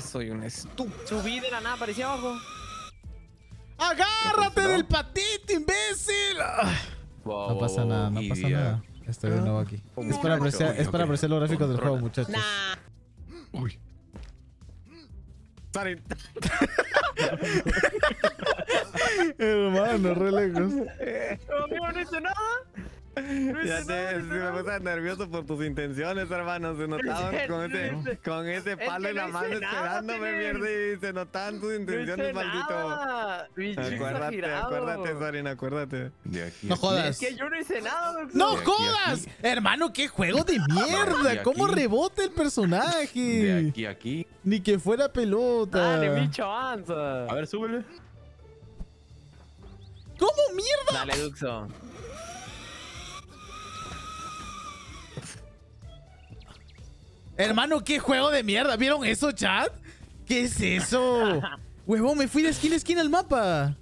Ah, soy un estúpido. Subí de la nada, parecía abajo. ¡Agárrate del patito, imbécil! Ah. No pasa nada, no pasa nada. Estoy de nuevo aquí. Es para apreciar, es para apreciar los gráficos del juego, muchachos. Uy. Salen. Hermano, re lejos. No, no hice nada. Ya te, hice me puse nervioso por tus intenciones, hermano. Se notaban con ese, con ese palo que en la no mano esperándome, mierda. Y se notaban tus intenciones, maldito. Acuérdate, acuérdate, Sorin, acuérdate. De aquí. No jodas. Es que yo no hice nada. ¡No De jodas! aquí. Hermano, qué juego de mierda. aquí. ¿Cómo rebota el De personaje? aquí a aquí. Ni que fuera pelota. Dale, bicho, avanza. A ver, súbele. ¿Cómo mierda? Dale, Duxo. Hermano, qué juego de mierda. ¿Vieron eso, chat? ¿Qué es eso? Huevón, me fui de esquina a esquina al mapa.